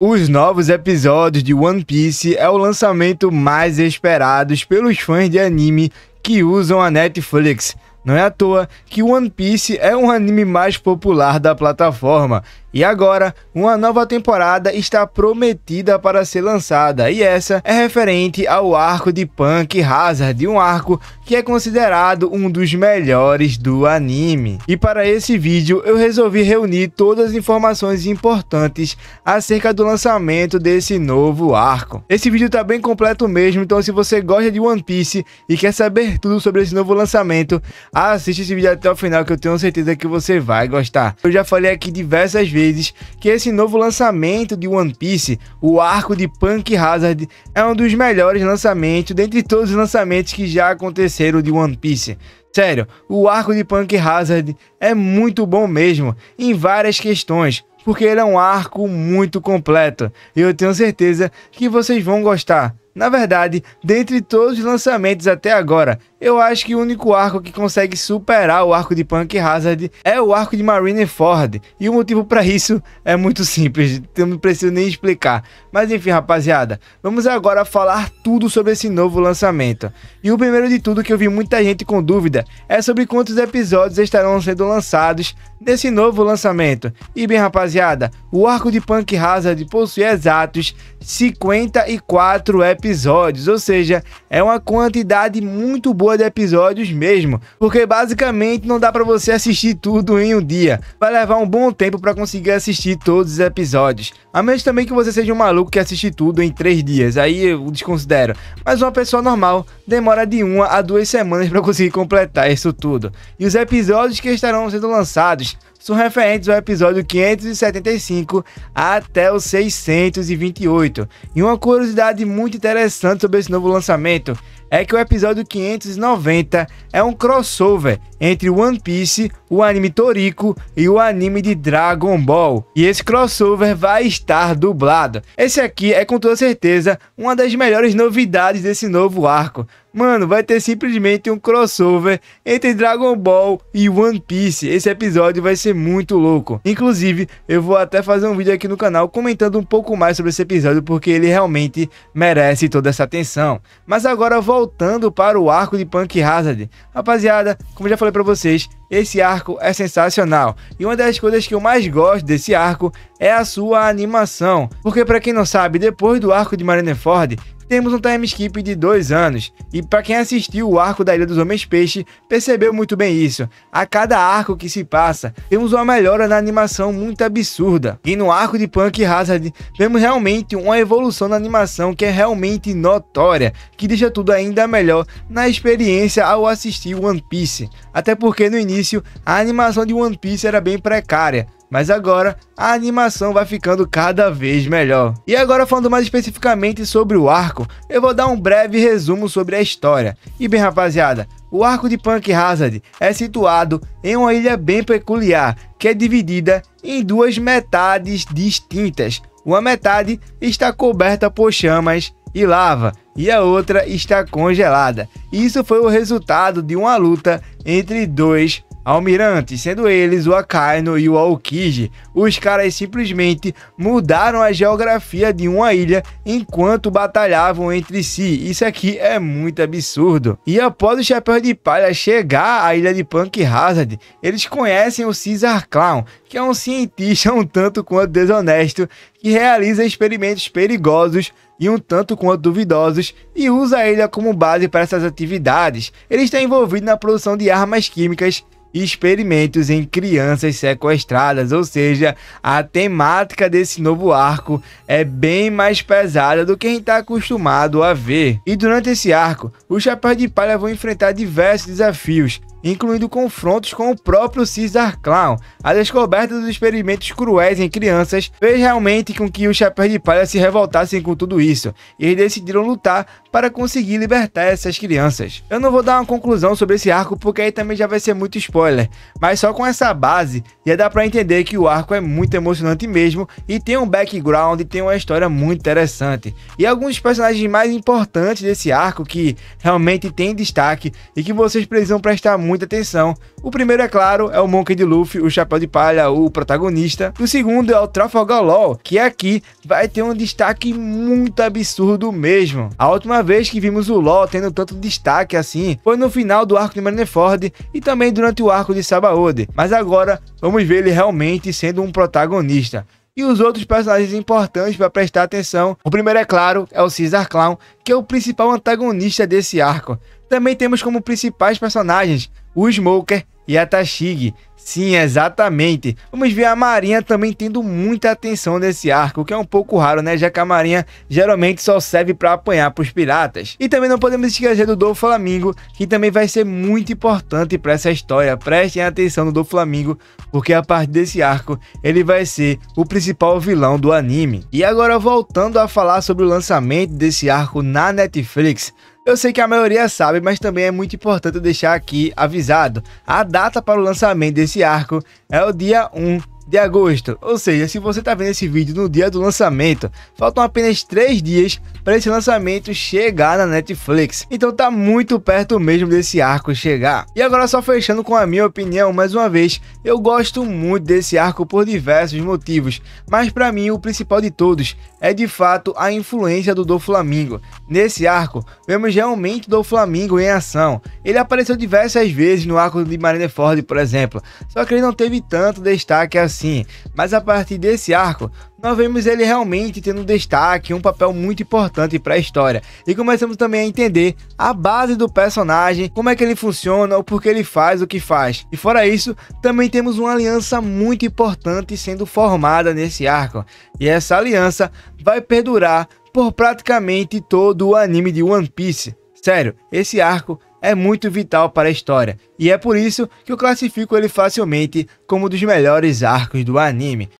Os novos episódios de One Piece é o lançamento mais esperado pelos fãs de anime que usam a Netflix. Não é à toa que One Piece é um anime mais popular da plataforma e agora, uma nova temporada está prometida para ser lançada, e essa é referente ao arco de Punk Hazard, um arco que é considerado um dos melhores do anime. E para esse vídeo, eu resolvi reunir todas as informações importantes acerca do lançamento desse novo arco. Esse vídeo está bem completo mesmo, então se você gosta de One Piece e quer saber tudo sobre esse novo lançamento, assiste esse vídeo até o final que eu tenho certeza que você vai gostar. Eu já falei aqui diversas vezes vezes que esse novo lançamento de One Piece, o arco de Punk Hazard, é um dos melhores lançamentos dentre todos os lançamentos que já aconteceram de One Piece. Sério, o arco de Punk Hazard é muito bom mesmo, em várias questões, porque ele é um arco muito completo, e eu tenho certeza que vocês vão gostar. Na verdade, dentre todos os lançamentos até agora, eu acho que o único arco que consegue superar o arco de Punk Hazard é o arco de Marineford. E o motivo para isso é muito simples, eu não preciso nem explicar. Mas enfim, rapaziada, vamos agora falar tudo sobre esse novo lançamento. E o primeiro de tudo que eu vi muita gente com dúvida é sobre quantos episódios estarão sendo lançados nesse novo lançamento. E bem, rapaziada, o arco de Punk Hazard possui exatos 54 episódios, ou seja, é uma quantidade muito boa boa de episódios mesmo, porque basicamente não dá para você assistir tudo em um dia. Vai levar um bom tempo para conseguir assistir todos os episódios. A menos também que você seja um maluco que assiste tudo em três dias, aí eu desconsidero. Mas uma pessoa normal demora de uma a duas semanas para conseguir completar isso tudo. E os episódios que estarão sendo lançados são referentes ao episódio 575 até o 628. E uma curiosidade muito interessante sobre esse novo lançamento é que o episódio 590 é um crossover entre One Piece, o anime Toriko e o anime de Dragon Ball. E esse crossover vai estar dublado. Esse aqui é com toda certeza uma das melhores novidades desse novo arco. Mano, vai ter simplesmente um crossover entre Dragon Ball e One Piece. Esse episódio vai ser muito louco. Inclusive, eu vou até fazer um vídeo aqui no canal comentando um pouco mais sobre esse episódio porque ele realmente merece toda essa atenção. Mas agora voltando para o arco de Punk Hazard. Rapaziada, como já falei para vocês, esse arco é sensacional. E uma das coisas que eu mais gosto desse arco é a sua animação. Porque para quem não sabe, depois do arco de Marineford, temos um time skip de dois anos. E para quem assistiu o arco da Ilha dos Homens Peixe, percebeu muito bem isso. A cada arco que se passa, temos uma melhora na animação muito absurda. E no arco de Punk Hazard, vemos realmente uma evolução na animação que é realmente notória, que deixa tudo ainda melhor na experiência ao assistir One Piece. Até porque no início, a animação de One Piece era bem precária, mas agora a animação vai ficando cada vez melhor. E agora falando mais especificamente sobre o arco, eu vou dar um breve resumo sobre a história. E bem rapaziada, o arco de Punk Hazard é situado em uma ilha bem peculiar, que é dividida em duas metades distintas. Uma metade está coberta por chamas e lava, e a outra está congelada. Isso foi o resultado de uma luta entre dois almirantes, sendo eles o Akaino e o Aokiji. Os caras simplesmente mudaram a geografia de uma ilha enquanto batalhavam entre si. Isso aqui é muito absurdo. E após o Chapéu de Palha chegar à ilha de Punk Hazard, eles conhecem o Caesar Clown, que é um cientista um tanto quanto desonesto que realiza experimentos perigosos e um tanto quanto duvidosos e usa a ilha como base para essas atividades. Ele está envolvido na produção de armas químicas experimentos em crianças sequestradas, ou seja, a temática desse novo arco é bem mais pesada do que a gente está acostumado a ver. E durante esse arco, os Chapéus de Palha vão enfrentar diversos desafios, incluindo confrontos com o próprio Caesar Clown. A descoberta dos experimentos cruéis em crianças fez realmente com que os Chapéus de Palha se revoltassem com tudo isso, e eles decidiram lutar para conseguir libertar essas crianças. Eu não vou dar uma conclusão sobre esse arco porque aí também já vai ser muito spoiler, mas só com essa base já dá para entender que o arco é muito emocionante mesmo e tem um background e tem uma história muito interessante. E alguns personagens mais importantes desse arco que realmente tem destaque e que vocês precisam prestar muita atenção. O primeiro, é claro, é o Monkey D. Luffy, o Chapéu de Palha, o protagonista. O segundo é o Trafalgar Law, que aqui vai ter um destaque muito absurdo mesmo. A última vez que vimos o Law tendo tanto destaque assim foi no final do arco de Marineford e também durante o arco de Sabaody. Mas agora vamos ver ele realmente sendo um protagonista e os outros personagens importantes para prestar atenção. O primeiro, é claro, é o Caesar Clown, que é o principal antagonista desse arco. Também temos como principais personagens o Smoker e a Tashig. Sim, exatamente. Vamos ver a Marinha também tendo muita atenção nesse arco, que é um pouco raro, né? Já que a Marinha geralmente só serve para apanhar para os piratas. E também não podemos esquecer do Do Flamingo, que também vai ser muito importante para essa história. Prestem atenção no Do Flamingo, porque a partir desse arco ele vai ser o principal vilão do anime. E agora voltando a falar sobre o lançamento desse arco na Netflix, eu sei que a maioria sabe, mas também é muito importante deixar aqui avisado. A data para o lançamento desse arco é o dia 1 de agosto. Ou seja, se você está vendo esse vídeo no dia do lançamento, faltam apenas 3 dias para esse lançamento chegar na Netflix. Então tá muito perto mesmo desse arco chegar. E agora só fechando com a minha opinião, mais uma vez, eu gosto muito desse arco por diversos motivos, mas para mim o principal de todos é de fato a influência do Do Flamingo. Nesse arco, vemos realmente do Flamingo em ação. Ele apareceu diversas vezes no arco de Marineford, por exemplo, só que ele não teve tanto destaque assim assim, mas a partir desse arco, nós vemos ele realmente tendo destaque, um papel muito importante para a história. E começamos também a entender a base do personagem, como é que ele funciona, o porquê ele faz o que faz. E fora isso, também temos uma aliança muito importante sendo formada nesse arco. E essa aliança vai perdurar por praticamente todo o anime de One Piece. Sério, esse arco é muito vital para a história, e é por isso que eu classifico ele facilmente como um dos melhores arcos do anime.